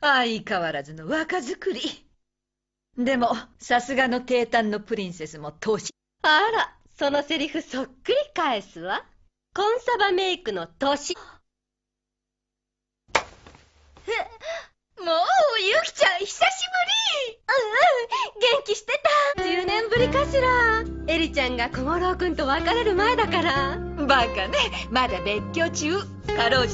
相変わらずの若作り。でも、さすがの低胆のプリンセスも年。あら、そのセリフそっくり返すわ。コンサバメイクの年。もう、ユキちゃん、久しぶりうんうん、元気してた。10年ぶりかしら。エリちゃんが小五郎君と別れる前だから。バカね、まだ別居中。かろうじて